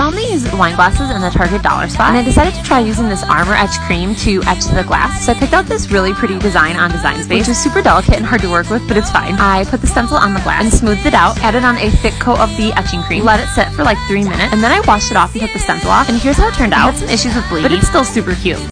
found these wine glasses in the Target dollar spot and I decided to try using this Armor Etch cream to etch the glass. So I picked out this really pretty design on Design Space, which is super delicate and hard to work with, but it's fine. I put the stencil on the glass and smoothed it out, added on a thick coat of the etching cream, let it sit for like three minutes, and then I washed it off and took the stencil off, and here's how it turned out. I had some issues with bleeding, but it's still super cute.